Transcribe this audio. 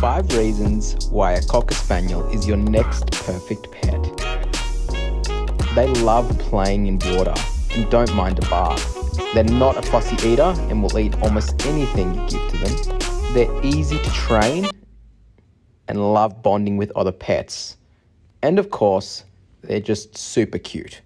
Five reasons why a Cocker Spaniel is your next perfect pet. They love playing in water and don't mind a bath. They're not a fussy eater and will eat almost anything you give to them. They're easy to train and love bonding with other pets. And of course, they're just super cute.